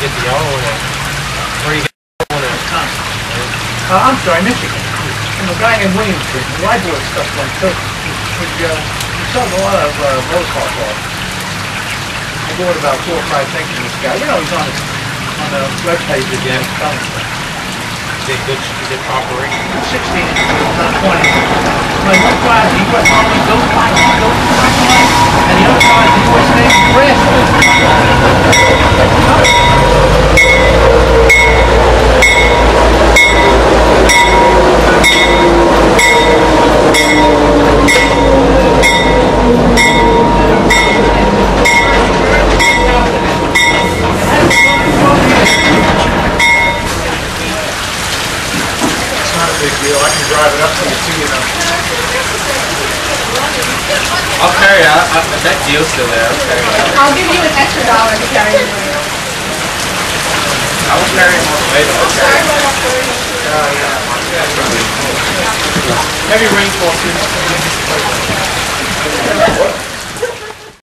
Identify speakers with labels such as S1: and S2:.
S1: you get the yellow one? Where you get the one at?
S2: Uh, I'm sorry, Michigan. From a guy named William Street. Well, I bought stuff from him too. He, uh, he sells a lot of, uh, car parts. I bought about four or five things from this guy. You know, he's on his, on the webpage again.
S1: Is it good, it operation?
S2: 16 inches, not 20. My one car is US Army Ghost Line, Ghost Line, and the other car is the US Navy Brass.
S3: It's not a big deal. I can drive it up to you too, you know.
S1: I'll carry out, I, that deal's still there, I'll carry it out.
S4: I'll give you an extra dollar to carry it.
S1: I will carry it all the way, but I'll carry it.
S3: Heavy rainfall soon.